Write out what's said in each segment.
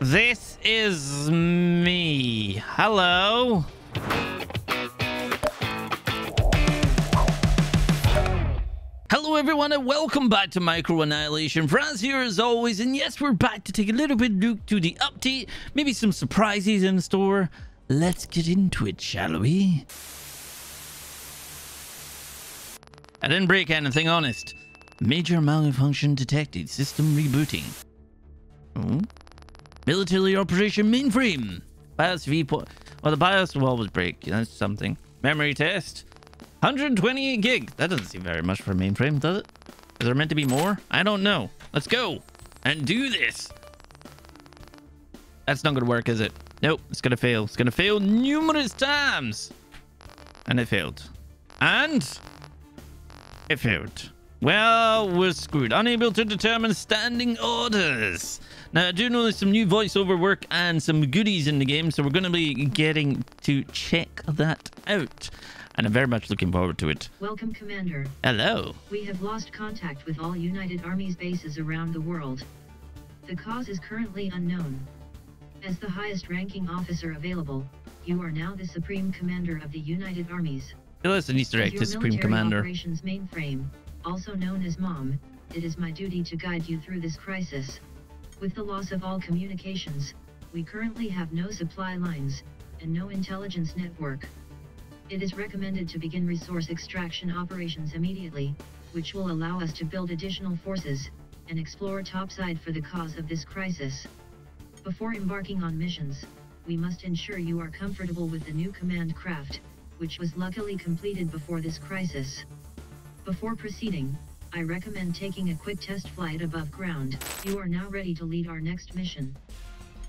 This is me. Hello. Hello everyone and welcome back to Micro Annihilation. Frazzz here as always and yes we're back to take a little bit look to the update. Maybe some surprises in store. Let's get into it shall we? I didn't break anything honest. Major malfunction detected. System rebooting. Oh. Military operation mainframe. BIOS V point. Well, the BIOS will was break. That's something. Memory test. 128 gig. That doesn't seem very much for a mainframe, does it? Is there meant to be more? I don't know. Let's go and do this. That's not going to work, is it? Nope. It's going to fail. It's going to fail numerous times. And it failed. And it failed. Well, we're screwed. Unable to determine standing orders. Now, I do know there's some new voiceover work and some goodies in the game, so we're going to be getting to check that out. And I'm very much looking forward to it. Welcome, Commander. Hello. We have lost contact with all United Armies bases around the world. The cause is currently unknown. As the highest ranking officer available, you are now the Supreme Commander of the United Armies. Hey, listen, Easter egg to Supreme Commander. operations mainframe, also known as MOM, it is my duty to guide you through this crisis. With the loss of all communications, we currently have no supply lines, and no intelligence network. It is recommended to begin resource extraction operations immediately, which will allow us to build additional forces, and explore topside for the cause of this crisis. Before embarking on missions, we must ensure you are comfortable with the new command craft, which was luckily completed before this crisis. Before proceeding, I recommend taking a quick test flight above ground. You are now ready to lead our next mission.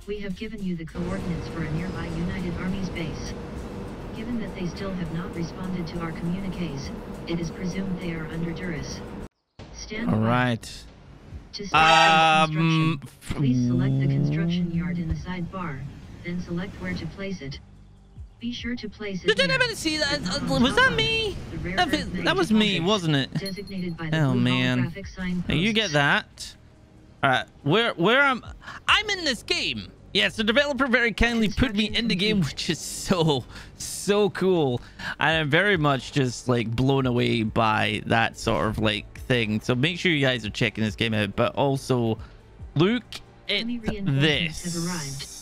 We have given you the coordinates for a nearby United Armies base. Given that they still have not responded to our communiques, it is presumed they are under duress. Stand All right. To start Um, construction, please select the construction yard in the sidebar, then select where to place it. Be sure to place it. Did anybody see that? but not on was that me? That, that was me, wasn't it? By the Oh, man. Now you get that. All right, where where am I'm in this game? Yes, the developer very kindly put me in the game, which is so so cool. I am very much just like blown away by that sort of like thing. So make sure you guys are checking this game out, but also look at Enemy reinforcements have this.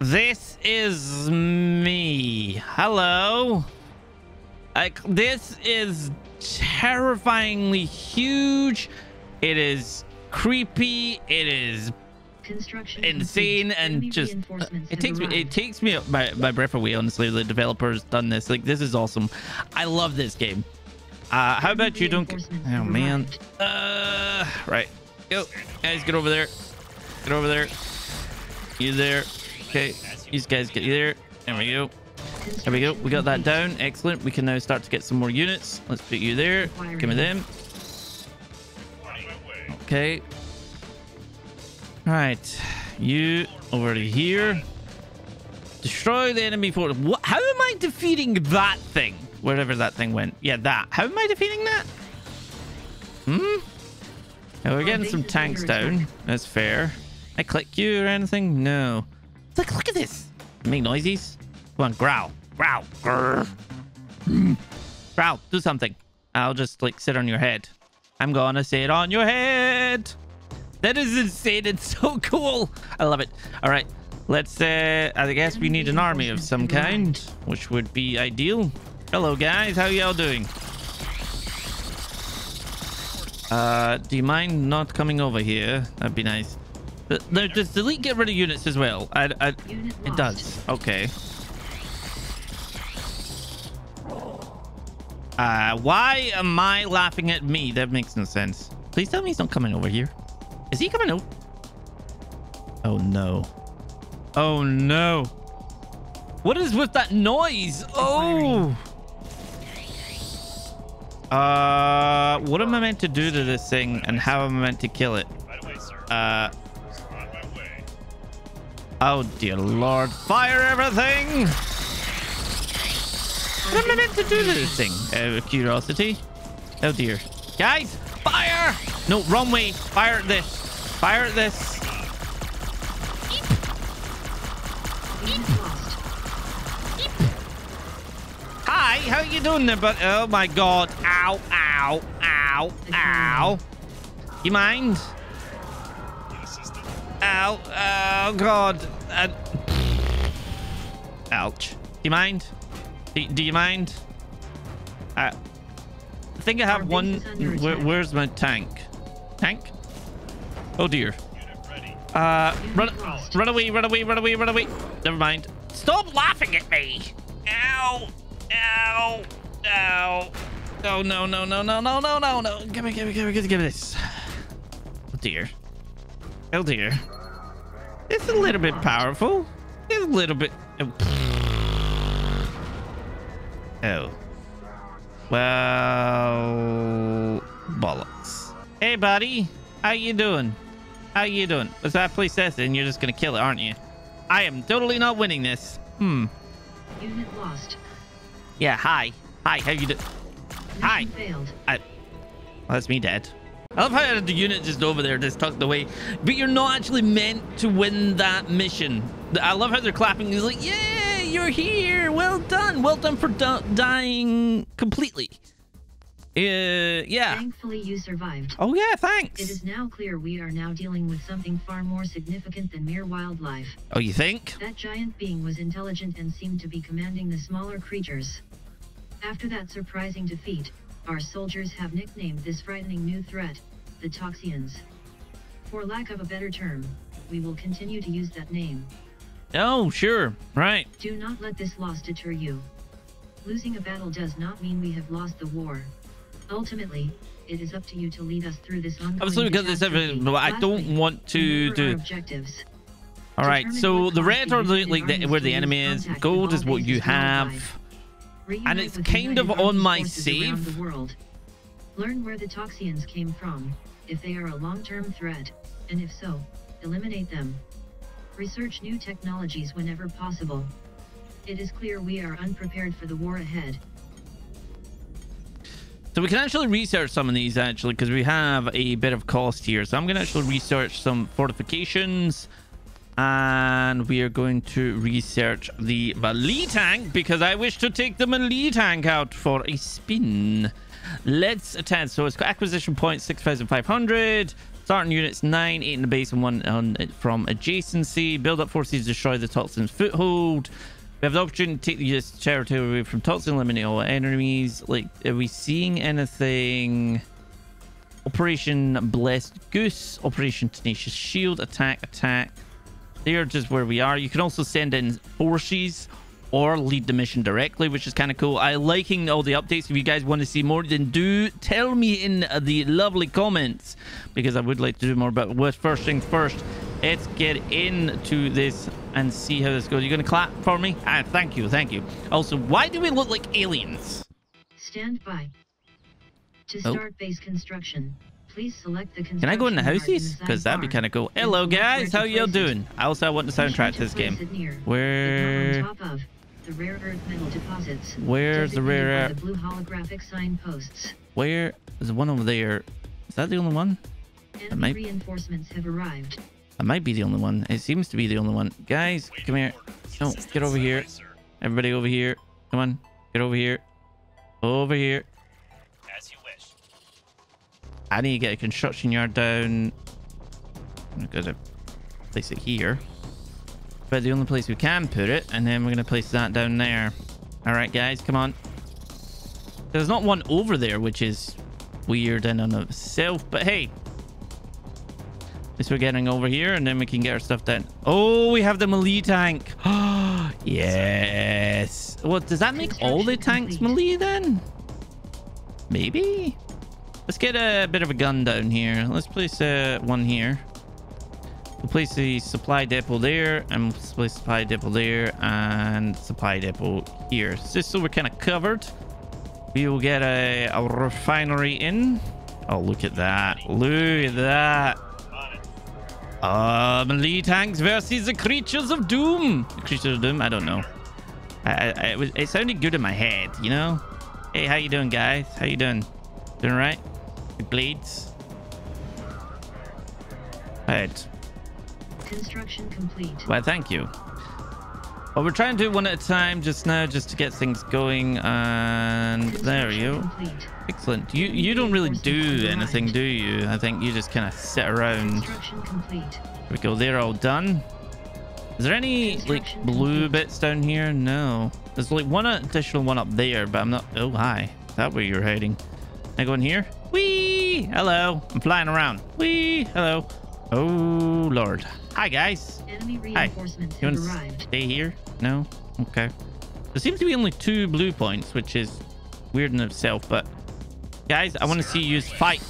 Arrived. This is me. Hello. Like this is terrifyingly huge. It is creepy. It is insane and just uh, it have takes me it takes me my, my breath away honestly the developers done this. Like this is awesome. I love this game. Uh how about you don't oh have man. uh right. Go. Guys get over there. Get over there. You there okay these guys get you there. There we go. There we go. We got that down. Excellent. We can now start to get some more units. Let's put you there. Give me them. Okay. All right. You over here. Destroy the enemy force. What how am i defeating that thing? Wherever that thing went. Yeah that. How am i defeating that? Hmm? Now we're getting some tanks down. That's fair. I click you or anything? No look look at this make noises come on growl growl Grr. Mm. growl do something i'll just like sit on your head i'm gonna sit on your head that is insane. It's so cool. I love it. All right. Let's, uh, I guess we need an army of some kind, which would be ideal. Hello, guys. How y'all doing? Uh, do you mind not coming over here? That'd be nice. Th- there- Does delete get rid of units as well? I, I, it does. Okay. Uh, why am I laughing at me? That makes no sense. Please tell me he's not coming over here. Is he coming out? Oh no. Oh no. What is with that noise? Oh. Uh, what am I meant to do to this thing and how am I meant to kill it? Uh, Oh, dear lord. Fire everything! What am I meant to do this thing? Uh, curiosity. Oh, dear. Guys, fire! No, wrong way. Fire this. Fire this. Hi, how you doing there, but Oh, my God. Ow, ow, ow, ow. You mind? Ow, oh god. Uh, ouch. Do you mind? Do, do you mind? Uh, I think I have base one. Where, where's my tank? Tank? Oh dear. Uh, run, run away, run away, run away, run away. Never mind. Stop laughing at me. Ow, ow, ow. Oh no, no, no, no, no, no, no, no. Give me, give me, give me, give me, give me this. Oh dear. Oh dear. It's a little bit powerful. It's a little bit. Oh. oh. Well, bollocks. Hey, buddy. How you doing? How you doing? What's that place says, and you're just gonna kill it, aren't you? I am totally not winning this. Hmm. Unit lost. Yeah. Hi. Hi. How you doing? Hi. Failed. I, well, that's me dead. I love how the unit just over there, just tucked away. But you're not actually meant to win that mission. I love how they're clapping. He's like, yeah, you're here. Well done. Well done for dying completely. Uh, yeah. Thankfully, you survived. Oh, yeah, thanks. It is now clear we are now dealing with something far more significant than mere wildlife. Oh, you think? That giant being was intelligent and seemed to be commanding the smaller creatures. After that surprising defeat, our soldiers have nicknamed this frightening new threat, the Toxians. For lack of a better term, we will continue to use that name. Oh, sure. Right. Do not let this loss deter you. Losing a battle does not mean we have lost the war. Ultimately, it is up to you to lead us through this ongoing Obviously, because it's catastrophe. everything, but I don't want to do. objectives. All right. Determine So the red are the like the, where the enemy is. Gold is what you have. And it's kind of on my save. Learn where the Toxians came from, if they are a long-term threat, and if so, eliminate them. Research new technologies whenever possible. It is clear we are unprepared for the war ahead. So we can actually research some of these actually because we have a bit of cost here. So I'm going to actually research some fortifications and we are going to research the melee tank because I wish to take the melee tank out for a spin. Let's attend. So it's got acquisition points 6,500. Starting units 9, 8 in the base and 1 on, from adjacency. Build up forces destroy the Toxin's foothold. We have the opportunity to take this territory away from Toxin, eliminate all enemies. Like, are we seeing anything? Operation Blessed Goose, Operation Tenacious Shield, attack, attack. They're just where we are. You can also send in forces or lead the mission directly, which is kind of cool. I liking all the updates. If you guys want to see more, then do tell me in the lovely comments because I would like to do more. But with first things first, let's get into this and see how this goes. You're gonna clap for me? Ah, thank you, thank you. Also, why do we look like aliens? Stand by. To Oh. start base construction, please select the Can I go in the houses? Because that'd be kind of cool. Hello, guys. How y'all doing? I also want the soundtrack to this game. Where- but not on top of, the rare earth metal deposits. Where's the rare earth- The blue holographic signposts. Where is one over there? Is that the only one? Enemy might- reinforcements have arrived. That might be the only one. It seems to be the only one. Guys, come here. No, get over here. Everybody over here. Come on. Get over here. Over here. I need to get a construction yard down. I'm gonna place it here. But the only place we can put it, and then we're gonna place that down there. All right, guys, come on. There's not one over there, which is weird in and of itself. But hey, at least we're getting over here, and then we can get our stuff done. Oh, we have the melee tank. yes. Well, does that make all the tanks melee then? Maybe. Let's get a bit of a gun down here. Let's place uh, one here. We'll place the supply depot there, and we'll place supply depot there, and supply depot here. Just so we're kind of covered. We will get a, a refinery in. Oh, look at that. Look at that. Uh, melee tanks versus the creatures of doom. The creatures of doom? I don't know. I, I, it, was, it sounded good in my head, you know? Hey, how you doing, guys? How you doing? Doing right? Your blades? Right. Construction complete. Well, thank you. But we're trying to do one at a time just now, just to get things going. And there you go. Complete. Excellent. You you don't really do anything, do you? I think you just kind of sit around. Construction complete. There we go. They're all done. Is there any like blue bits down here? No. There's like one additional one up there, but I'm not. Oh hi. Is that where you're hiding? Can I go in here? Whee! Hello. I'm flying around. Wee! Hello. Oh lord. Hi guys. Enemy Hi. You want to arrived. stay here? No? Okay. There seems to be only two blue points, which is weird in itself, but guys, I want to see you fight.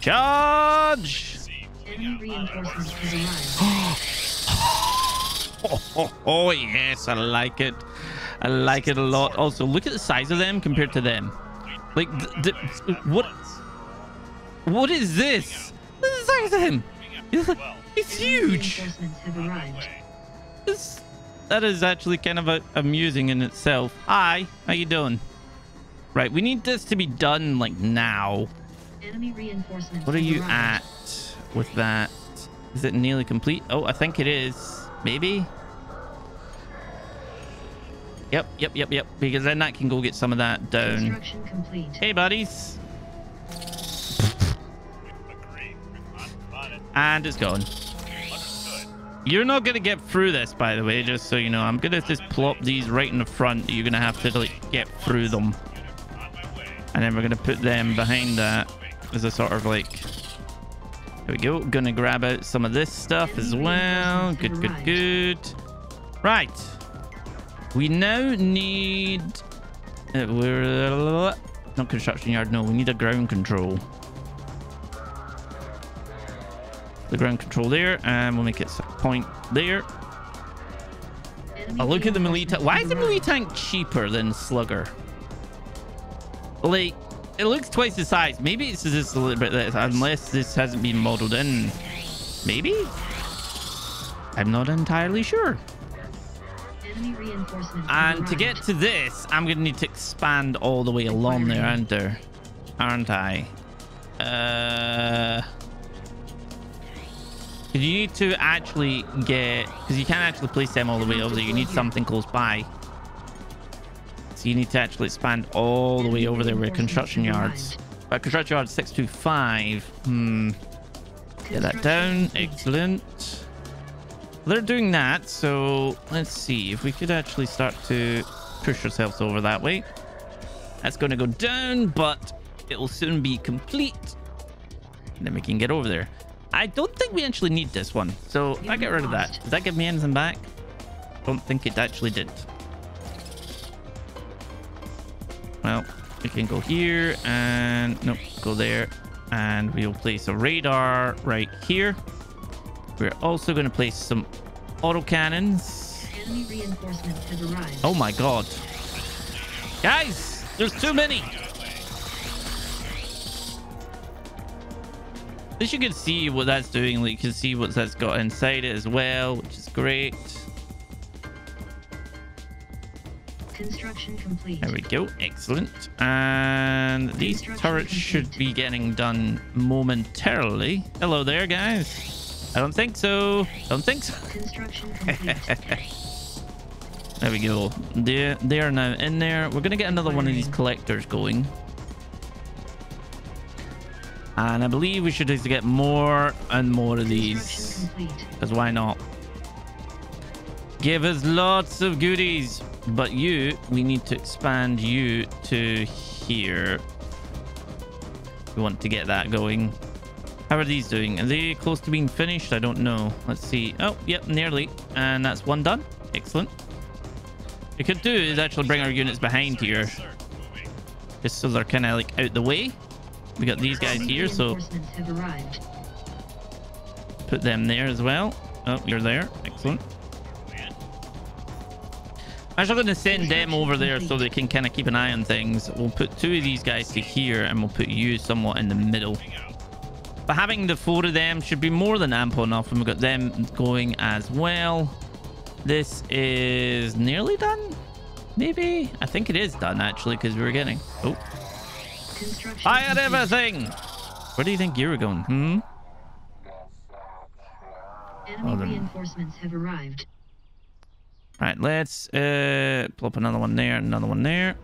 Charge! Enemy reinforcements have arrived. Oh, oh, oh, yes, I like it. I like it a lot. Also, look at the size of them compared to them. Like, what? What is this? Look at the size of him. He's, like, he's huge. Reinforcements have arrived. This- that is actually kind of a, amusing in itself. Hi, how you doing? Right, we need this to be done like now. What are you at with that? Is it nearly complete? Oh, I think it is. Maybe. Yep, yep, yep, yep. Because then that can go get some of that down. Construction complete. Hey, buddies. And it's gone. You're not gonna get through this, by the way, just so you know. I'm gonna just plop these right in the front. You're gonna have to like get through them. And then we're gonna put them behind that as a sort of like there we go. Gonna grab out some of this stuff as well. Good, good, good. Right. We now need uh, we're not construction yard. No, we need a ground control. The ground control there, and we'll make it point there. Oh, look at the melee tank. Why is the melee tank cheaper than Slugger? Like, it looks twice the size. Maybe it's just a little bit less, unless this hasn't been modeled in. Maybe? I'm not entirely sure. Enemy reinforcements have And to get to this, I'm going to need to expand all the way along there, aren't there? Aren't I? Uh... You need to actually get... Because you can't actually place them all the way over there. You need something close by. So you need to actually expand all the way over there with construction yards. But construction yard 625. Hmm. Get that down. Excellent. They're doing that, so let's see if we could actually start to push ourselves over that way. That's going to go down, but it will soon be complete. And then we can get over there. I don't think we actually need this one, so I get rid of that. Does that give me anything back? Don't think it actually did. Well, we can go here and nope, go there, and we'll place a radar right here. We're also going to place some auto cannons. Enemy reinforcements have arrived. Oh my god. Guys, there's too many. At least you can see what that's doing. Like, you can see what that's got inside it as well, which is great. Construction complete. There we go. Excellent. And these turrets should be getting done momentarily. Hello there, guys. I don't think so. Don't think so. There we go. They they are now in there. We're gonna get another one of these collectors going. And I believe we should just get more and more of these. Because why not? Give us lots of goodies. But you, we need to expand you to here. We want to get that going. How are these doing? Are they close to being finished? I don't know. Let's see. Oh, yep, nearly. And that's one done. Excellent. We could do is actually bring our units behind here. Just so they're kind of like out the way. We got these guys here, so Reinforcements have arrived. put them there as well. Oh, you're there. Excellent. I'm actually going to send them over there so they can kind of keep an eye on things. We'll put two of these guys to here and we'll put you somewhat in the middle. But having the four of them should be more than ample enough. And we've got them going as well. This is nearly done. Maybe. I think it is done actually because we were getting... Oh, I had everything. Where do you think you were going? Hmm? Enemy reinforcements have arrived. Right, let's uh, plop another one there, another one there.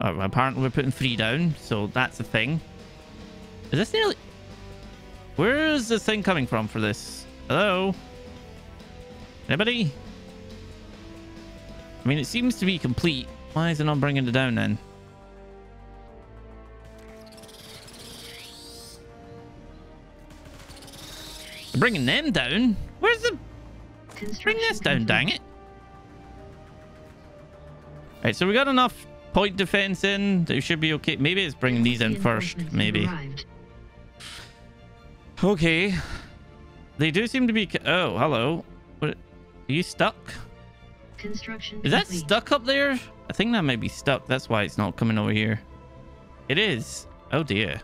Oh, apparently we're putting three down, so that's the thing. Is this nearly... Where is this thing coming from for this? Hello? Anybody? I mean, it seems to be complete. Why is it not bringing it down then? They're bringing them down? Where's the... Bring this down, dang it. Right, so we got enough point defense in. They should be okay. Maybe it's bringing these in first. Maybe. arrived. Okay. They do seem to be... Oh, hello. What? Are you stuck? Construction Is that stuck up there? I think that might be stuck. That's why it's not coming over here. It is. Oh dear.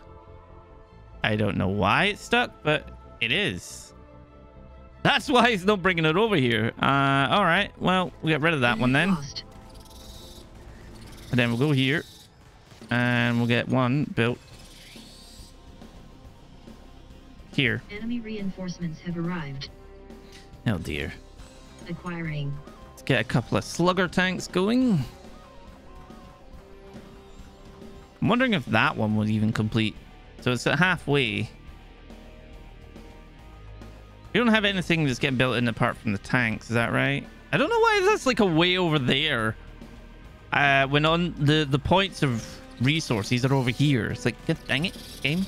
I don't know why it's stuck, but it is. That's why it's not bringing it over here. Uh, all right. Well, we get rid of that one then. lost. And then we'll go here. And we'll get one built. Here. Enemy reinforcements have arrived. Oh dear. Acquiring. Let's get a couple of slugger tanks going. I'm wondering if that one was even complete. So it's at halfway. We don't have anything that's getting built in apart from the tanks, is that right? I don't know why that's like a way over there. Uh, when on the, the points of resources are over here. It's like, dang it, game.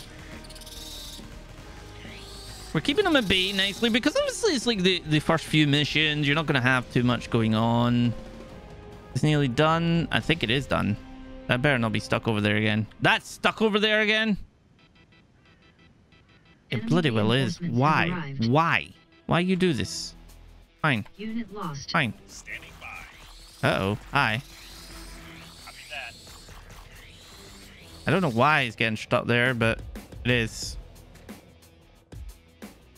We're keeping them at bay nicely because obviously it's like the, the first few missions. You're not going to have too much going on. It's nearly done. I think it is done. That better not be stuck over there again. That's stuck over there again. It bloody well is. Why? arrived. Why? Why you do this? Fine. Unit lost. Fine. Standing by. Uh-oh. Hi. Copy that. I don't know why he's getting stuck there, but it is.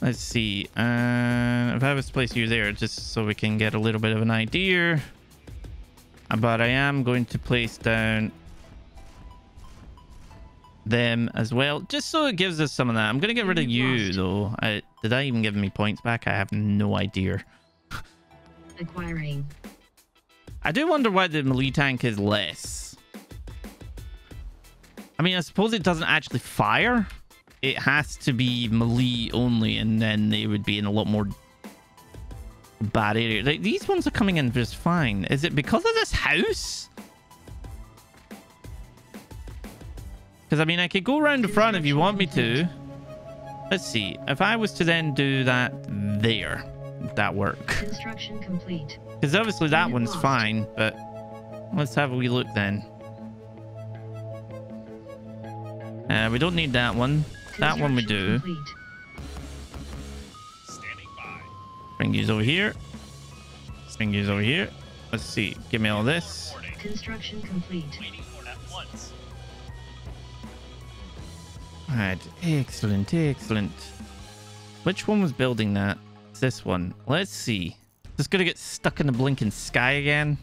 Let's see. Uh, if I was to place you there, just so we can get a little bit of an idea. But I am going to place down them as well, just so it gives us some of that. I'm going to get rid of you, though. I, did I even give me points back? I have no idea. Acquiring. I do wonder why the melee tank is less. I mean, I suppose it doesn't actually fire. It has to be melee only, and then they would be in a lot more bad area. Like, these ones are coming in just fine. Is it because of this house? Because, I mean, I could go around the front if you want me to. Let's see. If I was to then do that there, that work? Construction complete. Because obviously that one's fine, but let's have a wee look then. Uh, we don't need that one. That one we do. Construction. Standing by. Bring yous over here. Bring yous over here. Let's see. Give me all this. Construction complete. Waiting for at once. Alright. Excellent. Excellent. Which one was building that? It's this one. Let's see. Just gonna get stuck in the blinking sky again.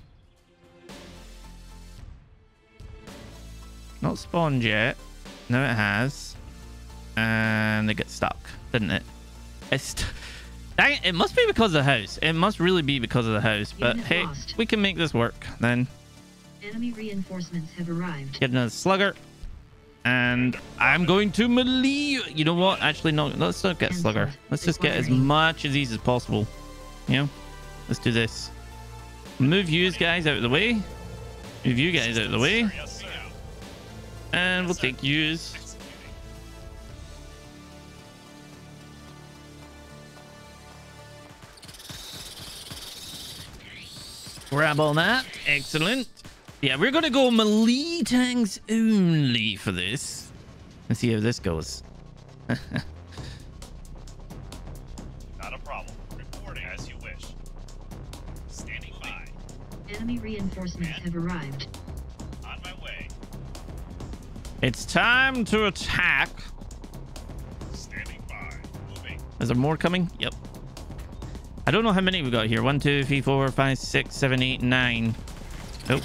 Not spawned yet. No, it has. And it got stuck, didn't it? It's. Dang it, must be because of the house. It must really be because of the house. But hey, lost. we can make this work then. Enemy reinforcements have arrived. Get another slugger. And I'm going to melee. You know what? Actually, no. Let's not get slugger. Let's just get as much of these as possible. You know? Let's do this. Move you guys out of the way. Move you guys out of the way. And we'll take yous. Grab on that. Excellent. Yeah, we're going to go melee tanks only for this. Let's see how this goes. Not a problem. Reporting as you wish. Standing by. Enemy reinforcements have arrived. On my way. It's time to attack. Standing by. Moving. Is there more coming? Yep. I don't know how many we got here. One, two, three, four, five, six, seven, eight, nine. Oh.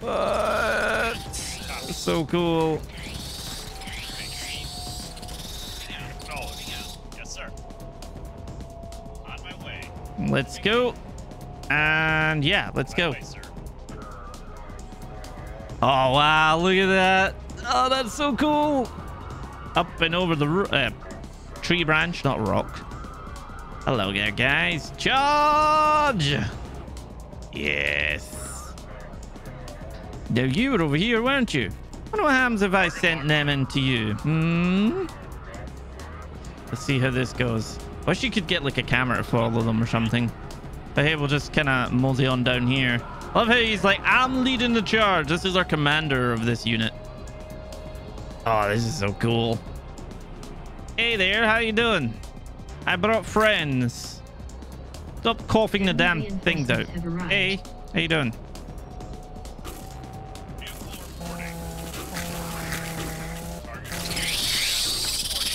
What? So cool. Let's go. And yeah, let's go. Oh, wow. Look at that. Oh, that's so cool. Up and over the uh, tree branch, not rock. Hello there, guys. Charge! Yes. Now, you were over here, weren't you? what happens if I sent them into you. Hmm? Let's see how this goes. Wish you could get like a camera to follow them or something. But hey, we'll just kind of mosey on down here. Love how he's like, I'm leading the charge. This is our commander of this unit. Oh, this is so cool. Hey there, how you doing? I brought friends. Stop coughing the damn things out. Reinforcements have arrived. Hey, how you doing?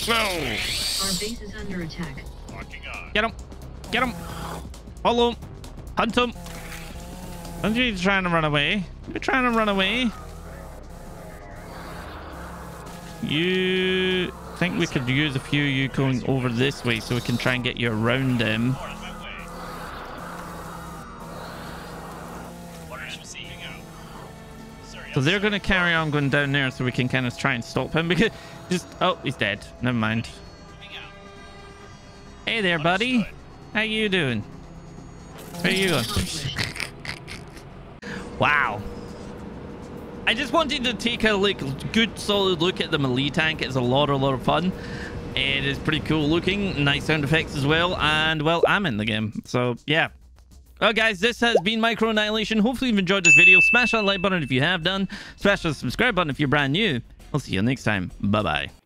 Whoa! Our base is under attack. Get him! Get him! Follow him! Hunt him! Don't you trying to run away? You're trying to run away. You think we could use a few of you going over this way so we can try and get you around him? So they're going to carry on going down there so we can kind of try and stop him because just oh he's dead. Never mind. Hey there, buddy. How you doing? Where you going? Wow. I just wanted to take a like good solid look at the melee tank. It's a lot, a lot of fun. It is pretty cool looking. Nice sound effects as well. And well, I'm in the game. So yeah. Well, guys, this has been Micro Annihilation. Hopefully, you've enjoyed this video. Smash that like button if you have done. Smash the subscribe button if you're brand new. I'll see you next time. Bye bye.